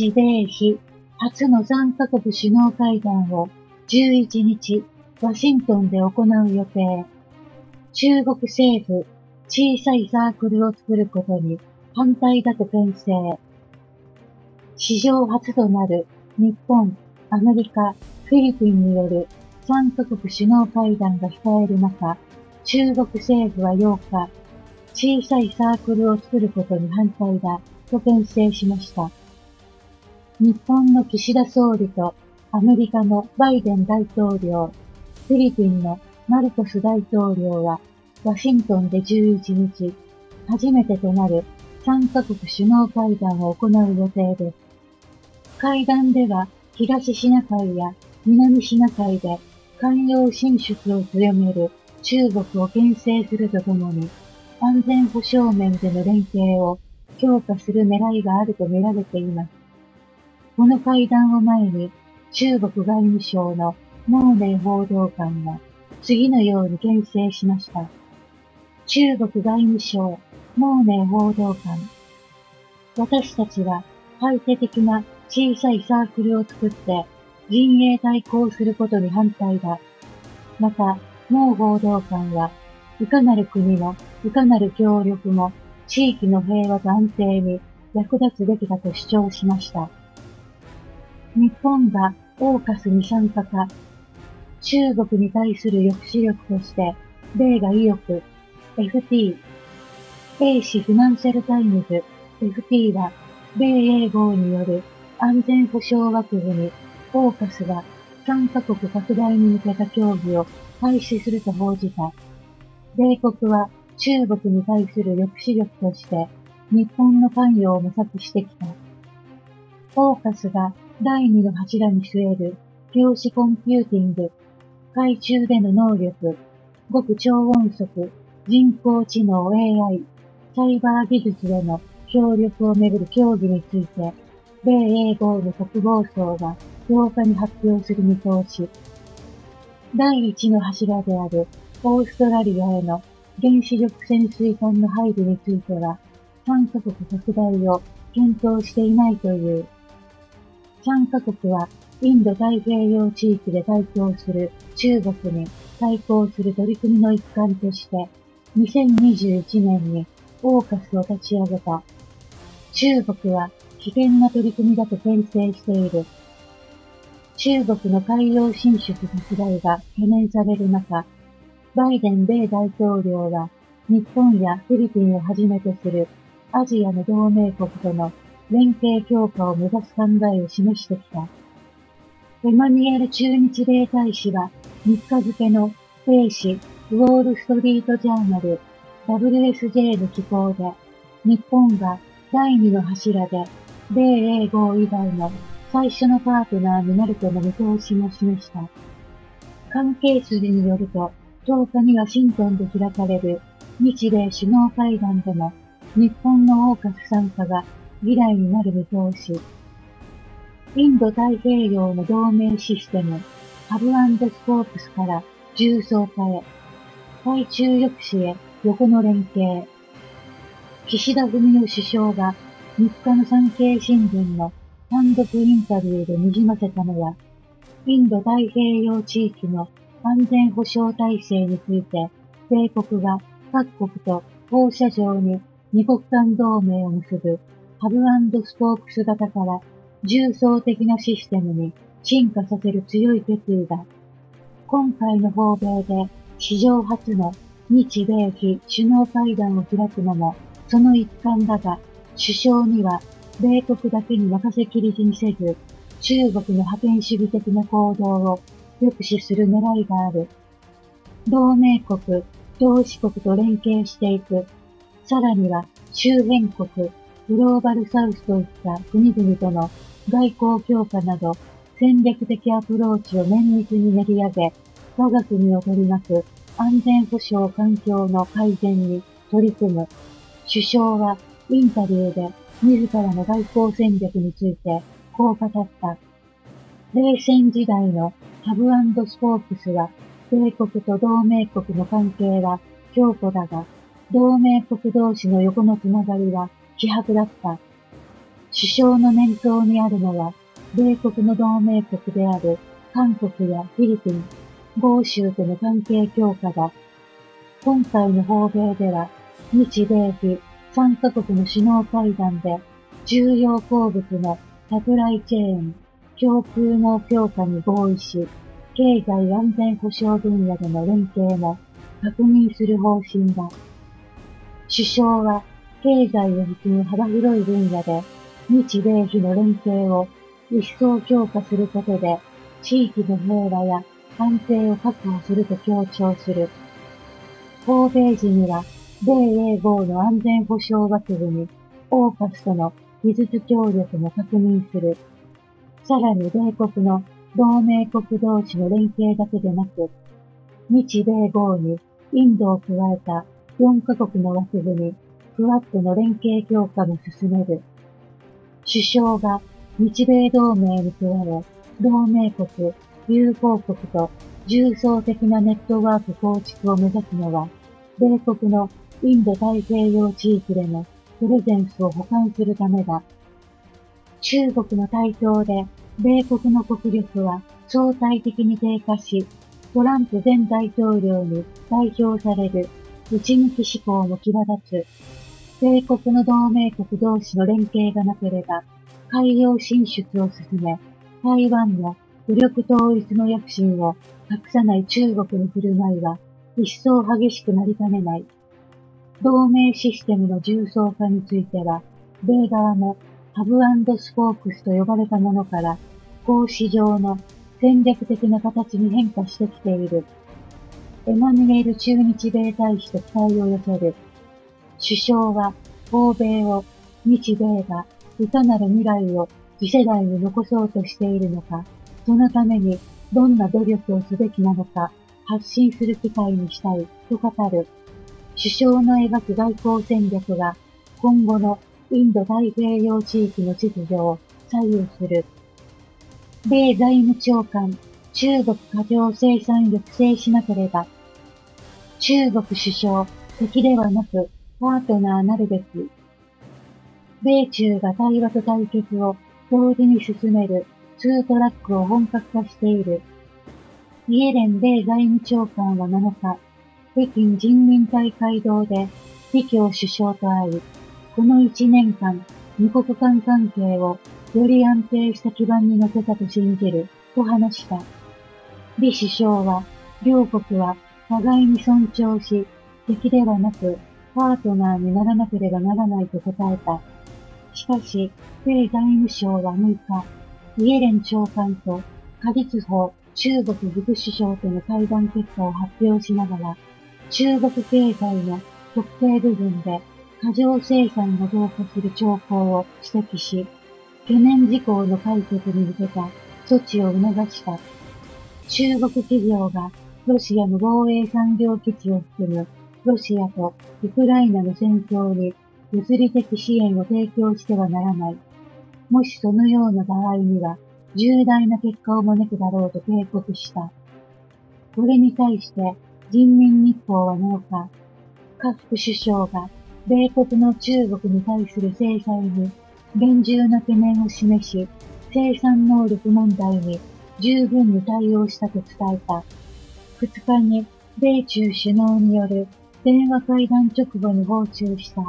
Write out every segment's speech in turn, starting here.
日米比初の3カ国首脳会談を11日、ワシントンで行う予定。中国政府、小さいサークルを作ることに反対だと牽制。史上初となる日本、アメリカ、フィリピンによる3カ国首脳会談が控える中、中国政府は8日、小さいサークルを作ることに反対だと牽制しました。日本の岸田総理とアメリカのバイデン大統領、フィリピンのマルコス大統領はワシントンで11日、初めてとなる3カ国首脳会談を行う予定です。会談では東シナ海や南シナ海で海洋進出を強める中国を牽制するとともに安全保障面での連携を強化する狙いがあるとみられています。この会談を前に、中国外務省のモーネー報道官が次のように牽制しました。中国外務省、モーネー報道官。私たちは排他的な小さいサークルを作って陣営対抗することに反対だ。また、毛報道官は、いかなる国も、いかなる協力も、地域の平和と安定に役立つべきだと主張しました。日本がオーカスに参加か、中国に対する抑止力として、米が意欲、FT、英紙フィナンシャルタイムズ、FT は、米英豪による安全保障枠組み、オーカスが3カ国拡大に向けた協議を開始すると報じた。米国は中国に対する抑止力として日本の関与を模索してきた。オーカスが第二の柱に据える量子コンピューティング、海中での能力、極超音速、人工知能 AI、サイバー技術での協力をめぐる協議について、米英豪の国防省が8日に発表する見通し。第一の柱であるオーストラリアへの原子力潜水艦の配備については、3カ国拡大を検討していないという。3カ国はインド太平洋地域で対抗する中国に対抗する取り組みの一環として、2021年にオーカスを立ち上げた。中国は危険な取り組みだと牽制している。中国の海洋進出拡大が懸念される中、バイデン米大統領は日本やフィリピンをはじめとするアジアの同盟国との連携強化を目指す考えを示してきた。エマニュエル駐日米大使は3日付の兵士ウォールストリートジャーナル WSJ の機構で日本が第2の柱で米英豪以外の最初のパートナーになるとの見通しも示した。関係筋によると10日にワシントンで開かれる日米首脳会談でも日本のオーカス参加が未来になる見通し。インド太平洋の同盟システム、ハブスコープスから重装化へ、対中抑止へ横の連携。岸田文雄首相が3日の産経新聞の単独インタビューで滲ませたのは、インド太平洋地域の安全保障体制について、米国が各国と放射状に二国間同盟を結ぶハブスポークス型から重層的なシステムに進化させる強い決意だ。今回の訪米で史上初の日米非首脳会談を開くのもその一環だが、首相には米国だけに任せきりにせず、中国の覇権主義的な行動を抑止する狙いがある。同盟国、同志国と連携していく。さらには周辺国、グローバルサウスといった国々との外交強化など戦略的アプローチを綿密に練り上げ、我が国を取り巻く安全保障環境の改善に取り組む。首相はインタビューで自らの外交戦略についてこう語った。冷戦時代のハブスポークスは米国と同盟国の関係は強固だが、同盟国同士の横のつながりは希薄だった。首相の念頭にあるのは、米国の同盟国である韓国やフィリピン、豪州との関係強化だ。今回の訪米では、日米比3カ国の首脳会談で、重要鉱物のサプライチェーン、供給網強化に合意し、経済安全保障分野での連携も確認する方針だ。首相は経済を含む幅広い分野で日米比の連携を一層強化することで地域の平和や安定を確保すると強調する。訪米時には米英豪の安全保障枠組み、オーカスとの技術協力も確認する。さらに米国の同盟国同士の連携だけでなく、日米豪にインドを加えた4カ国の枠組み、クワッドの連携強化も進める。首相が日米同盟に加え、同盟国、友好国と重層的なネットワーク構築を目指すのは、米国のインド太平洋地域でのプレゼンスを補完するためだ。中国の台頭で米国の国力は相対的に低下し、トランプ前大統領に代表される内向き志向も際立つ。米国の同盟国同士の連携がなければ、海洋進出を進め、台湾の武力統一の躍進を隠さない中国の振る舞いは、一層激しくなりかねない。同盟システムの重層化については、米側もハブスポークスと呼ばれたものから、格子状の戦略的な形に変化してきている。エマニュエル駐日米大使と期待を寄せる。首相は、欧米を、日米が、いかなる未来を次世代に残そうとしているのか、そのためにどんな努力をすべきなのか、発信する機会にしたい、と語る。首相の描く外交戦略が、今後のインド太平洋地域の秩序を左右する。米財務長官、中国過剰生産力制しなければ、中国首相、敵ではなくパートナーなるべき。米中が対話と対決を同時に進めるツートラックを本格化している。イエレン米財務長官は7日、北京人民大会堂で李強首相と会い、この一年間、二国間関係をより安定した基盤に乗せたと信じる、と話した。李首相は、両国は互いに尊重し、敵ではなく、パートナーにならなければならないと答えた。しかし、米外務省は6日、イエレン長官と、カリツホ中国副首相との会談結果を発表しながら、中国経済の特定部分で過剰生産が増加する兆候を指摘し、懸念事項の解決に向けた措置を促した。中国企業がロシアの防衛産業基地を含むロシアとウクライナの戦争に物理的支援を提供してはならない。もしそのような場合には重大な結果を招くだろうと警告した。これに対して人民日報は7日、各副首相が米国の中国に対する制裁に厳重な懸念を示し、生産能力問題に十分に対応したと伝えた。2日に米中首脳による電話会談直後に訪中した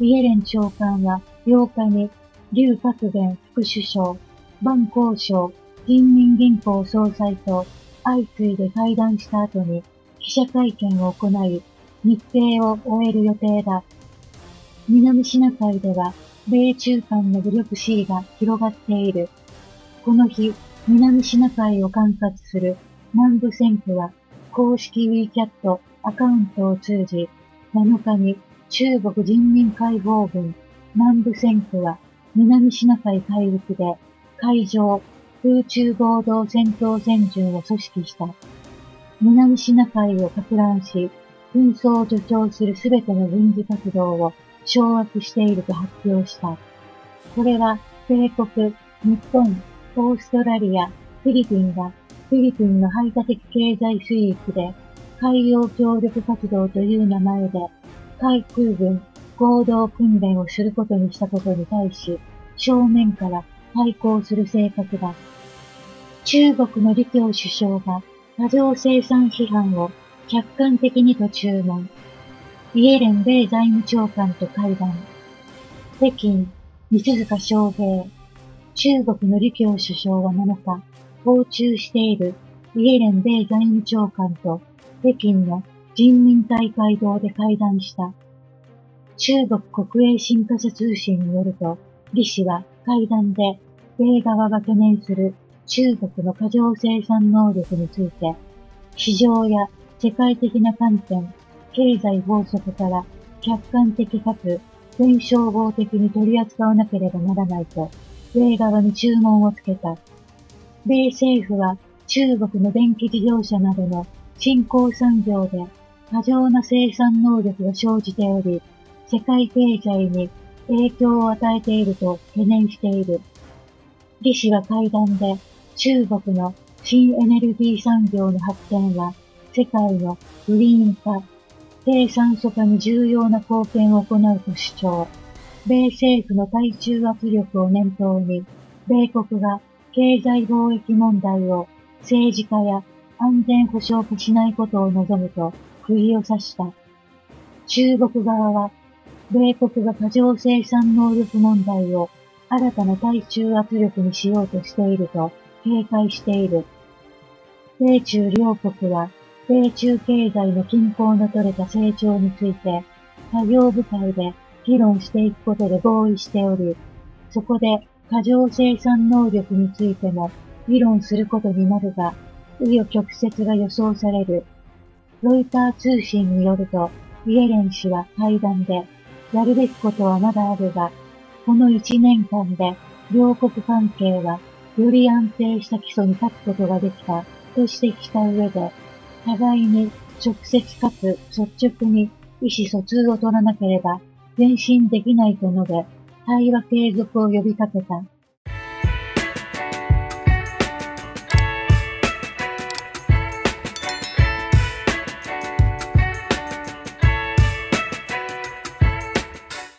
イエレン長官は8日に劉白元副首相、万交渉、人民銀行総裁と相次いで会談した後に記者会見を行い、日程を終える予定だ。南シナ海では、米中間の武力シーが広がっている。この日、南シナ海を管轄する南部戦区は、公式 WeChat アカウントを通じ、7日に中国人民解放軍南部戦区は南シナ海海域で海上空中合同戦闘戦順を組織した。南シナ海を拡乱し、紛争を助長するすべての軍事活動を掌握していると発表した。これは、米国、日本、オーストラリア、フィリピンがフィリピンの排他的経済水域で海洋協力活動という名前で海空軍合同訓練をすることにしたことに対し、正面から対抗する性格だ。中国の李強首相が過剰生産批判を客観的にと注文。イエレン米財務長官と会談。北京、三塚昌平。中国の李強首相は7日、訪中しているイエレン米財務長官と北京の人民大会堂で会談した。中国国営新華社通信によると、李氏は会談で米側が懸念する中国の過剰生産能力について、市場や世界的な観点、経済法則から客観的かつ全商法的に取り扱わなければならないと、米側に注文をつけた。米政府は中国の電気自動車などの新興産業で過剰な生産能力が生じており、世界経済に影響を与えていると懸念している。李氏は会談で中国の新エネルギー産業の発展は世界のグリーン化、低酸素化に重要な貢献を行うと主張。米政府の対中圧力を念頭に、米国が経済貿易問題を政治家や安全保障化しないことを望むと釘を刺した。中国側は、米国が過剰生産能力問題を新たな対中圧力にしようとしていると警戒している。米中両国は、米中経済の均衡の取れた成長について、作業部会で議論していくことで合意しており、そこで過剰生産能力についても議論することになるが、紆余曲折が予想される。ロイター通信によると、イエレン氏は会談で、やるべきことはまだあるが、この一年間で両国関係はより安定した基礎に立つことができたと指摘した上で、互いに直接かつ率直に意思疎通を取らなければ前進できないと述べ、対話継続を呼びかけた。